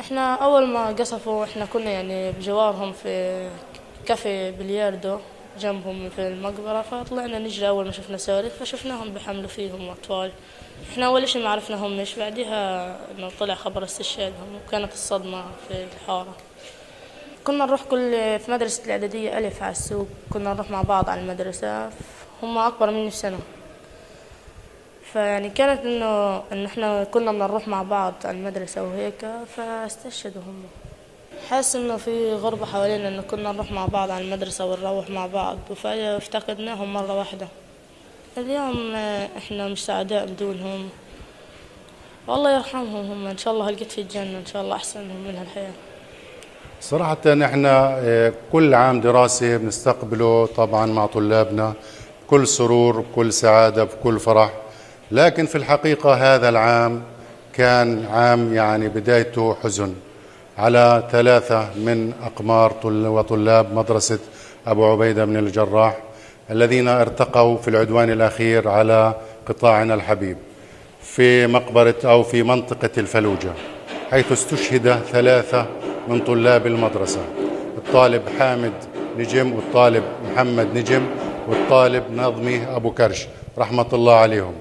إحنا أول ما قصفوا إحنا كنا يعني بجوارهم في كافي بلياردو جنبهم في المقبرة فطلعنا نجري أول ما شفنا صواريخ فشفناهم بحملوا فيهم أطفال. إحنا أول شيء ما عرفنا هم إيش بعدها إنه طلع خبر استشهادهم وكانت الصدمة في الحارة. كنا نروح كل في مدرسة الإعدادية ألف على السوق كنا نروح مع بعض على المدرسة. هم أكبر مني بسنة. فيعني كانت إنه إن إحنا كنا بنروح مع بعض على المدرسة وهيك فاستشهدوا هم. حاسس إنه في غربة حوالينا إنه كنا نروح مع بعض على المدرسة ونروح مع بعض وفجأة افتقدناهم مرة واحدة. اليوم آه، إحنا مش سعداء بدونهم. والله يرحمهم هم إن شاء الله هلقيت في الجنة إن شاء الله أحسن من هالحياة. صراحة إحنا آه، كل عام دراسي بنستقبله طبعا مع طلابنا بكل سرور بكل سعادة بكل فرح. لكن في الحقيقة هذا العام كان عام يعني بدايته حزن على ثلاثة من أقمار طل- وطلاب مدرسة أبو عبيدة بن الجراح الذين ارتقوا في العدوان الأخير على قطاعنا الحبيب في مقبرة أو في منطقة الفلوجة حيث استشهد ثلاثة من طلاب المدرسة الطالب حامد نجم والطالب محمد نجم والطالب نظمي أبو كرش رحمة الله عليهم.